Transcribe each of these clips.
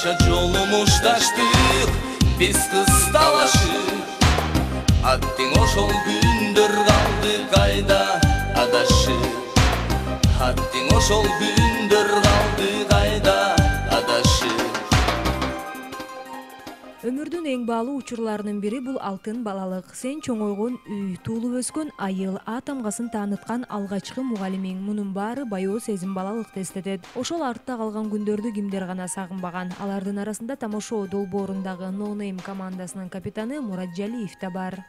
канча жолу мушташтык биз кысталашып аттиң ошол күндөр калды кайда адашып аттиң ошол күндөр калды өмүрдүн эң баалуу учурларынын бири бул алтын балалык. Сен чоңойгон үй туулуп өскөн айыл а тамгасын тааныткан алгачкы мугалимиң. Мунун баары баяоо сезим балалыкты эстетет. Ошол артта калган күндөрдү кимдер гана сагынбаган. Алардын арасында тамошо долбоорундагы нонейм командасынын капитаны муратжалиев да бар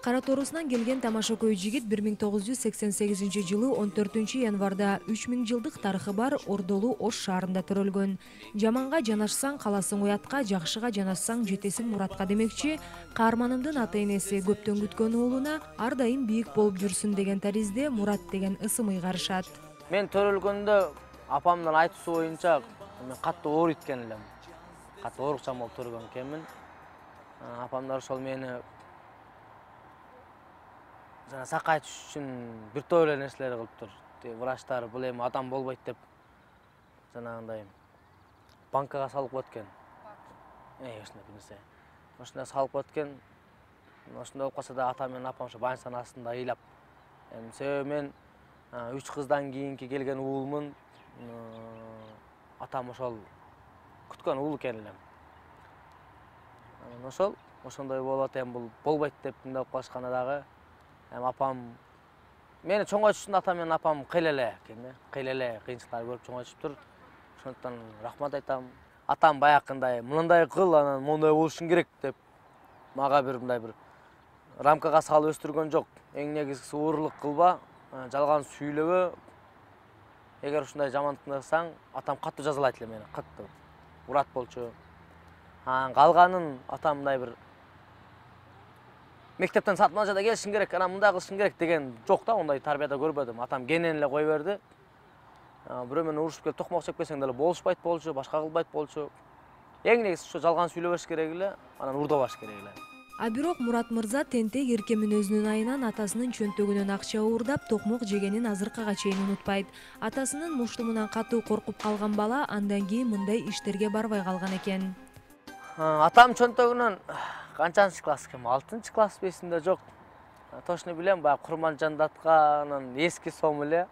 кара тоорусунан келген тамашакөй жигит бир миң тогуз жүз сексен сегизинчи жылы он төртүнчү январда үч миң жылдык бар ордолуу ош шаарында төрөлгөн. Жаманга жанашсаң каласың уятка жакшыга жанашсаң жетесиң муратка демекчи. Каарманымдын ата энеси көптөн күткөн уулуна ар дайым жүрсүн деген таризде мурат деген ысым ыйгарышат. Мен төрөлгөндө апамдын айтуусу боюнча мен ооруйт экен элем оорукчан болуп экенмин. Апамдар ошол мени жана сакайтыш үчүн бир топ эле нерселер кылыптыр тиги врачтар бул эми адам болбойт деп жанагындай банкага салып коет экен ушундай бир нерсе ошондой салып коет экен ошондой болуп калса дагы атам менен апам ошо больницанын астында ыйлап эми себеби мен үч кыздан кийинки келген уулмун атам ошол күткөн уул экен элем анан ошол ошондой болот эми бул болбойт деп мындай болуп калышканда дагы апам мени чоңойтуш үчүн атам апам кыйла эле экен да кыйла эле кыйынчылыктарды көрүп чоңойтушуптур ошондуктан рахмат айтам. Атам баягындай мындай кыл анан моундай болушуң керек деп мага бир мындай бир рамкага салып өстүргөн жок эң негизгиси уурлук кылба жалган сүйлөбө эгер ушундай жамандыктарды кылсаң атам катуу жазалайт эле мени катуу урат болчу. Анан калганын атам мындай бир мектептен сатып жерде келишиң керек анан мындай кылышың керек деген жок да андай тарбияда көрбөдүм атам кенен эле кое берди бирөө менен урушуп келип токмок жеп келсең деле болушпайт болчу башка кылбайт болчу эң негизгиси ушу жалган сүйлөбөш керек эле анан урдабаш керек эле а бирок мурат мырза тентек эрке мүнөзүнүн айынан атасынын чөнтөгүнөн акча уурдап токмок жегенин азыркыга чейин унутпайт атасынын муштумунан катуу коркуп калган бала андан кийин мындай иштерге барбай калган экен атам чөнтөгүнөн канчанчы класс экен алтынчы класс эсимде жок точно билем баягы курманжан датканын эски сому эле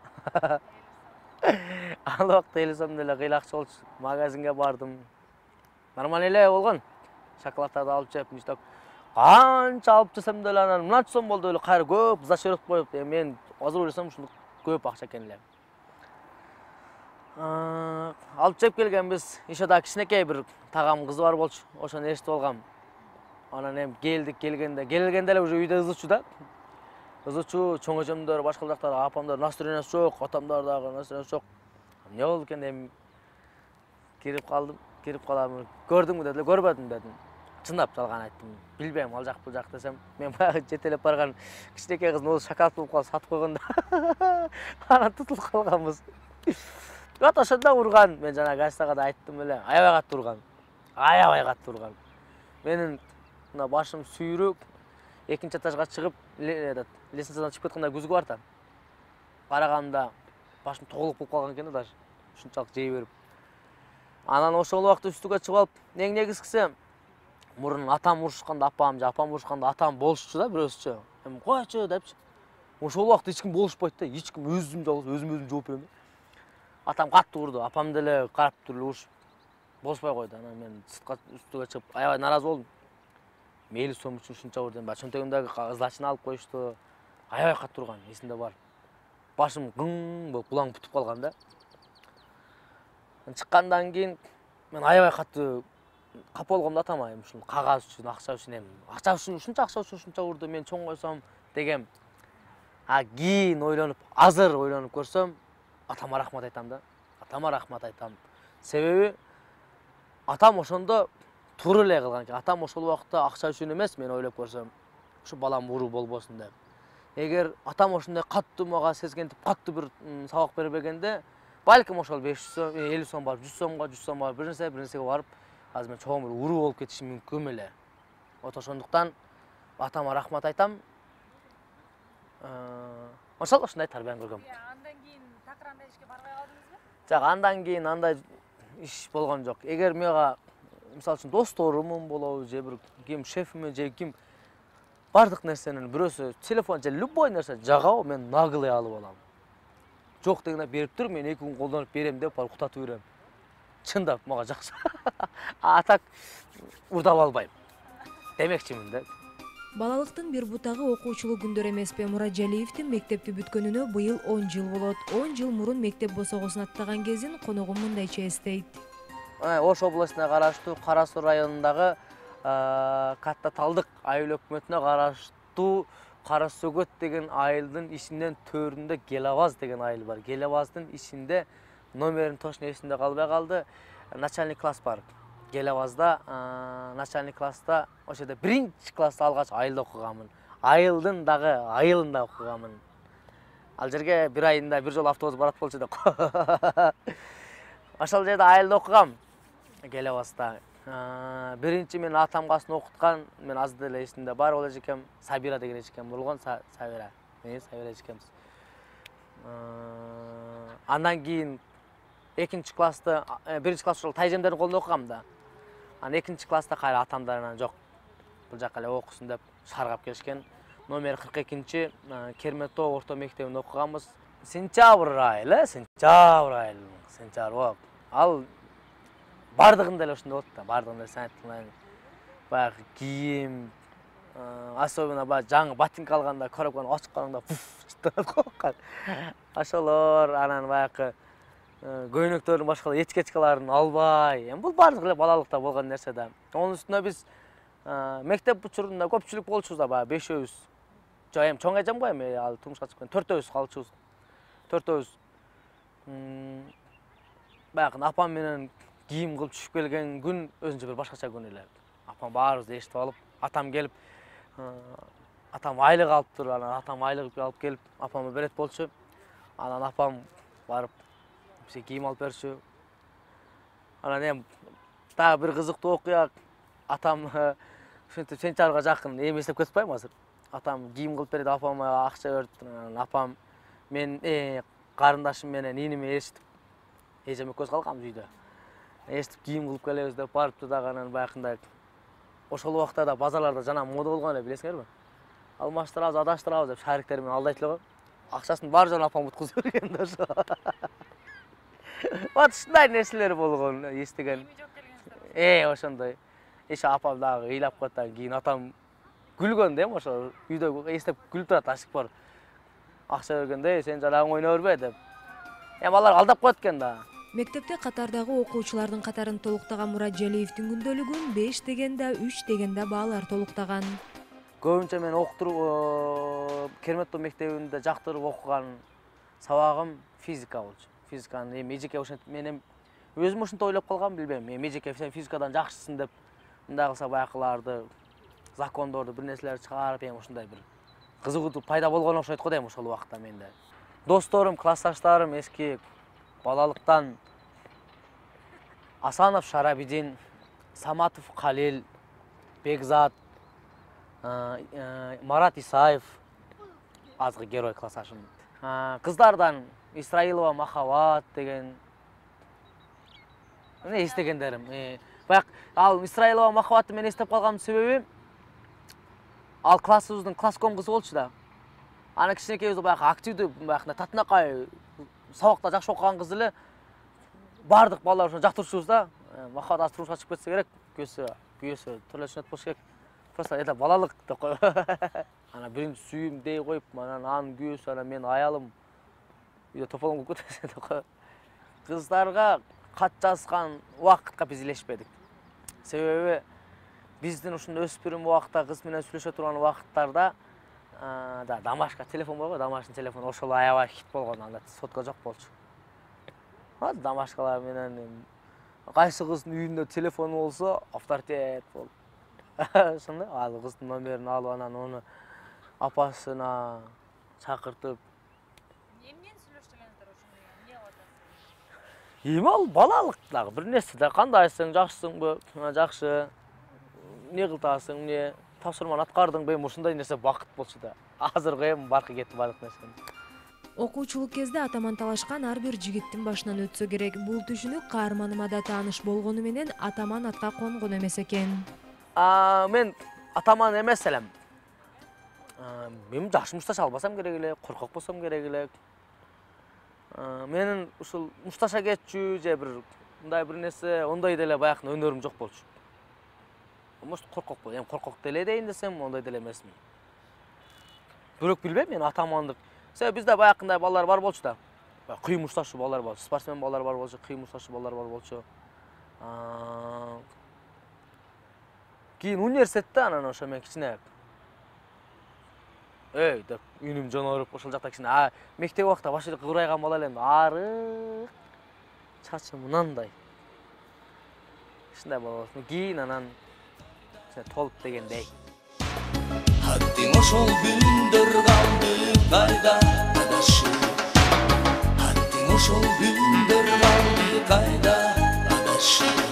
ал убакта элүү сом деле кыйла акча болчу магазинге бардым нормальный эле болгон шоколаддарды алып жеп мынтип канча алып жесем деле анан мынанча сом болду эле кайра көп зачет коюп эми мен азыр ойлосом ушундук көп акча экен эле алып жеп келгенбиз еще дагы кичинекей бир тагам кызы бар болчу ошону ээрчитип алгам анан эми келдик келгенде келгенде эле уже үйдө ызычу да ызычу чоң эжемдер башка жактар апамдар настроениясы жок атамдар дагы настроениясы жок эмне болду экен эми кирип калдым кирип калам көрдүңбү деди эле көрбөдүм дедим чындап жалган айттым билбейм ал жак бул жак десем мен баягы жетелеп барган кичинекей кыздын оозу шоколад болуп калып сатып койгон да анан тутулуп калганбыз вот ошондо урган мен жана гостяга да айттым эле аябай катуу урган аябай катуу урган менин мына башым сүйрүк экинчи этажга чыгып этот лестницадан чыгып кетканда күзгү бар да караганымда башым тоголок болуп калган экен да даже ушунчалык жей берип анан ошол убакта үстүгө чыгып алып эң негизгиси мурун атам урушканда апам же апам урушканда атам болушчу да бирөөсүчү эми койчу депчи ошол убакта эч ким болушпайт да эч ким өзүм жалгыз өзүм өзүм жооп берем да атам катуу урду апам деле карап туруп эле урушуп болушпай койду анан мен сыртка үстүгө чыгып аябай нааразы болдум элүү сом ушунча урду баягы чөнтөгүмдөгү сдачаны алып коюшту аябай катуу урган эсимде бар. Башым гың болуп кулагым бүтүп калган да. Чыккандан кийин мен аябай катуу капа болгом да атама ушул кагаз үчүн акча үчүн эми акча үчүн ушунча акча үчүн ушунча урду мен чоңойсом дегем а кийин ойлонуп азыр ойлонуп көрсөм атама рахмат айтам да. Атама рахмат айтам. Себеби атам ошондо туура эле кылган экен. Атам ошол убакта акча үчүн эмес мен ойлоп көрсөм. Ушу балам уруу болбосун деп. Эгер атам ошондой катуу мага сезгентип катуу бир сабак бербегенде балким ошол беш жүз сом элүү сом барып жүз сомго жүз сом барып бир нерсе бир нерсеге барып азыр мен чоң бир уруу болуп кетишим мүмкүн эле. Вот ошондуктан атама рахмат айтам. Ошол ушундай тарбияны көргөм. Андан кийин такыр андай ишке барбай калдыңызбы жок андан кийин андай иш болгон жок. Эгер мага мисалы үчүн досторумун болобу же бир ким шефиме же ким баардык нерсенин бирөөсү телефон же любой нерсе жагабы мен наглый алып алам жок дегенде берип тур мен эки күн колдонуп берем деп барып уктатып берем чындап мага жакшы а так уурдап албайм демекчимин да балалыктын бир бутагы окуучулук күндөр эмеспи муратжалиевдин мектепти бүткөнүнө быйыл он жыл болот он жыл мурун мектеп босогосун аттаган кезин коногум мындайча эстейт ош областуна караштуу кара суу районундагы катта талдык айыл өкмөтүнө караштуу кара сөгөт деген айылдын ичинен төрүндө келабаз деген айыл бар. Келабаздын ичинде номерин точно эсимде калбай калды начальник класс бар. Келебазда начальник класста ошол жерде биринчи класста алгач айылда окуганмын айылдын дагы айылында окуганмын ал жерге бир айында бир жолу автобус барат болчу деп ошол жерде айылда окугам келебазда биринчи мен атам касында окуткан мен азыр деле эсимде бар ол эжекем сабира деген эжекем болгон сабира. Мен сабира эжекемиз андан кийин экинчи классты биринчи класс ошол тайжемдердин колунда окугам да. Анан экинчи класста кайра атамдар анан жок бул жака эле окусун деп шааргап келишкен номер кырк экинчи керме тоо орто мектебинде окуганбыз сентябрь айы эле сентябрь айы сентябрь ал баардыгында эле ушундай болот да баардыгында айттың баягы кийим особенно баягы жаңы ботинка алганда коробканы ачып караганда го ошолор анан баягы көйнөктөрдүн башка этикеткаларын албай. Эми бул баардыгы эле балалыкта болгон нерсе да. Анын үстүнө биз мектеп учурунда көпчүлүк болчубуз да баягы бешөөбүз. Жок эми чоң эжем го эми ал турмушка чыккан төртөөбүз калчубуз. Төртөөбүз. Баягы апам менен кийим кылып түшүп келген күн өзүнчө бир башкача күн эле апам баарыбызды эшитип алып атам келип атам айлык алыптыр анан атам айлык алып келип апама берет болчу анан апам барып бизге кийим алып берчү анан эми дагы бир кызыктуу окуя атам ушинтип сентябрга жакын эми эстеп кетип атпайм азыр атам кийим кылып берет апама акча берип анан апам мен карындашым менен иниме ээрчитип эжем экөөбүз калганбыз үйдө ээрчитип кийим кылып келебиз деп барыптыр дагы анан баягындай ошол убакта да базарларда жана мода болгон эле билесиңерби алмаштырабыз адаштырабыз деп шариктер менен алдайт эле го акчасынын баары жоогун апам уткузуп берген да ошо вот ушундай нерселер болгон эстеген э ошондой. Еще апам дагы ыйлап коет да кийин атам күлгөн да эми ошо үйдө эстеп күлүп турат ашык бар. Акча бергенде сен жанагың ойно бербе деп. Эми алар алдап коет экен да. Мектепте катардагы окуучулардын катарын толуктаган муратжалиевдин күндөлүгүн беш дегенде үч дегенде баалар толуктаган мен окутуруп керметтоо мектебинде жактырып окуган сабагым физика болчу физиканы эми эжеке ошентип мен эми өзүм ушинтип ойлоп калгам билбейм эми эжеке сен физикадан жакшысың деп мындай кылса баягыларды закондорду бир нерселерди чыгарып эми ушундай бир кызыгуу пайда болгон окшойт го дейм ошол убакта менде. Досторум классташтарым эски балалыктан асанов шарабидин саматов калил бекзат марат исаев. Азыркы герой классташым кыздардан исраилова махаббат деген. Мына эстегендерим баягы ал исраилова махаббатты мен эстеп калганымдын себеби ал классыбыздын класском кызы болчу да ана кичинекейибизде баягы активдүү баягындай татынакай сабакта жакшы окуган кыз эле баардык балдар ошону жактырчубуз да. Махаббат азыр турмушка чыгып кетсе керек күйөөсү тура эле түшүнөт болуш керек. Просто это балалык деп коебу анан биринчи сүйүм дей коюп анан анын күйөөсү анан менин аялым үйдө тополоң болуп кетесиң деп коебу кыздарга кат жазган убакытка биз илешпедик. Себеби биздин ушундай өспүрүм убакта кыз менен сүйлөшө турган убакыттарда да домашка телефон бар го домашний телефон ошол аябай хит болгон анда сотка жок болчу. Домашкалар менен кайсы кыздын үйүндө телефону болсо авторитет болуп ошондой ал кыздын номерин алып анан ону апасына чакыртып эмнени сүйлөшүп элеңиздер ошондой эмне кылып атасыз эми ал балалык дагы бир нерсе да кандайсың жакшысыңбы жакшы эмне кылып атасың эмне тапшырманы аткардыңбы эми ушундай нерсе бакыт болчу да азыркы эми баркы кетти баардык нерсе окуучулук кезде атаман талашкан ар бир жигиттин башынан өтсө керек. Бул түшүнүк каарманыма да тааныш болгону менен атаман атка конгон эмес экен. Мен атаман эмес элем. Мен жаш мушташа албасам керек эле коркок болсом керек эле. Менин ушул мушташа кетчү же бир мындай бир нерсе ондой деле баягы өнөрүм жок болчу. Может коркок эми коркок деле дейин десем ондой деле эмесмин. Бирок билбейм мен атамандык себеби бизде баягындай балдар бар болчу да кыйын мушташуу балдар болчу спортсмен балдар бар болчу кыйын мушташуу балдар бар болчу А, кийин университетте анан ошо мен кичине эй деп үнүм жонооруп ошол жакта кичине мектеп убакта вообще кыбырайган бала элем арык чачым мынандай ушундай бала болчумун кийин анан кичине толуп дегендей Haddin ошол күндөр калды кайда адашып Haddin ошол күндөр калды кайда адашып